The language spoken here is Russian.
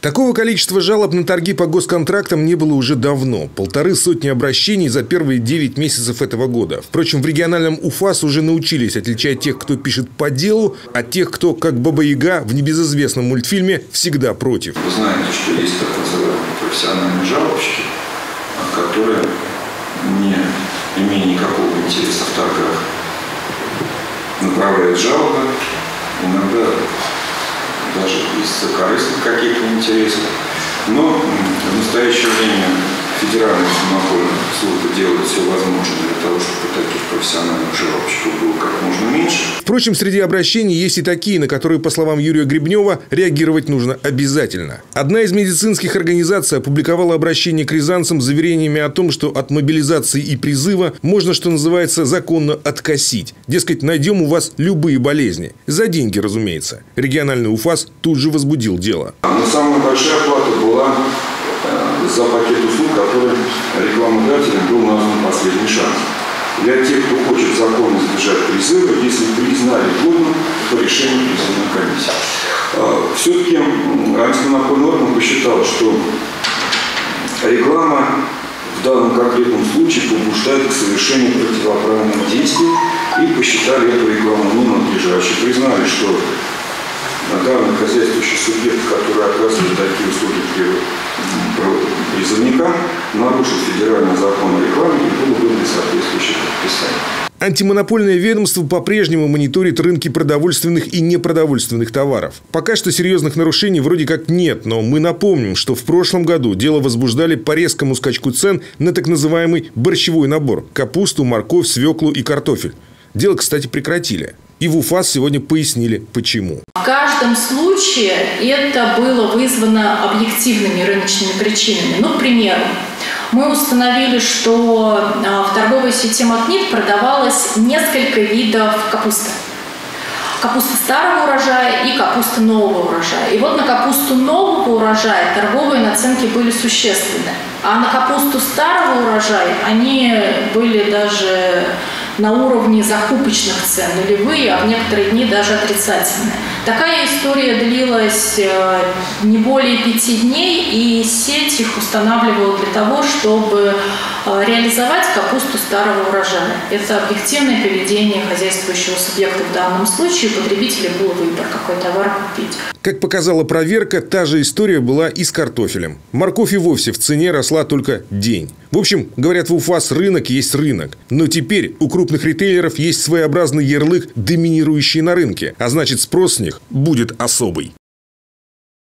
Такого количества жалоб на торги по госконтрактам не было уже давно. Полторы сотни обращений за первые 9 месяцев этого года. Впрочем, в региональном УФАС уже научились отличать тех, кто пишет по делу, от тех, кто, как Баба-Яга в небезызвестном мультфильме, всегда против. Вы знаете, что есть так называемые профессиональные жалобщики, которые, не имея никакого интереса в торгах, направляют жалобы, иногда даже из корыстных каких-то интересов. Но в настоящее время Федеральная антимонопольная служба делает все возможное для того, чтобы таких профессиональных жалобщиков было как можно. Впрочем, среди обращений есть и такие, на которые, по словам Юрия Гребнева, реагировать нужно обязательно. Одна из медицинских организаций опубликовала обращение к рязанцам с заверениями о том, что от мобилизации и призыва можно, что называется, законно откосить. Дескать, найдем у вас любые болезни. За деньги, разумеется. Региональный УФАС тут же возбудил дело. Но самая большая плата была э, за пакет услуг, который рекламодателем был назван «Последний шанс». Для тех, кто хочет законно избежать призыва, если признали годным по решению призывной комиссии. Э, Все-таки антимонопольный орган посчитал, что реклама в данном конкретном случае побуждает к совершению противоправных действий и посчитали эту рекламу ненадлежащей. Признали, что данный хозяйствующий субъект, который оказывает такие услуги призывникам, нарушил федеральный закон о рекламе и было выдано соответствующее предписание. Антимонопольное ведомство по-прежнему мониторит рынки продовольственных и непродовольственных товаров. Пока что серьезных нарушений вроде как нет, но мы напомним, что в прошлом году дело возбуждали по резкому скачку цен на так называемый борщевой набор – капусту, морковь, свеклу и картофель. Дело, кстати, прекратили. И в УФАС сегодня пояснили, почему. В каждом случае это было вызвано объективными рыночными причинами. Ну, к примеру, мы установили, что в торговой сети «Магнит» продавалось несколько видов капусты. Капуста старого урожая и капуста нового урожая. И вот на капусту нового урожая торговые наценки были существенны. А на капусту старого урожая они были даже на уровне закупочных цен, нулевые, а в некоторые дни даже отрицательные. Такая история длилась не более пяти дней, и сеть их устанавливала для того, чтобы реализовать капусту старого урожая. Это объективное поведение хозяйствующего субъекта в данном случае. У потребителя был выбор, какой товар купить. Как показала проверка, та же история была и с картофелем. Морковь и вовсе в цене росла только день. В общем, говорят, в УФАС рынок есть рынок. Но теперь у крупных ритейлеров есть своеобразный ярлык, доминирующий на рынке. А значит, спрос с них будет особый.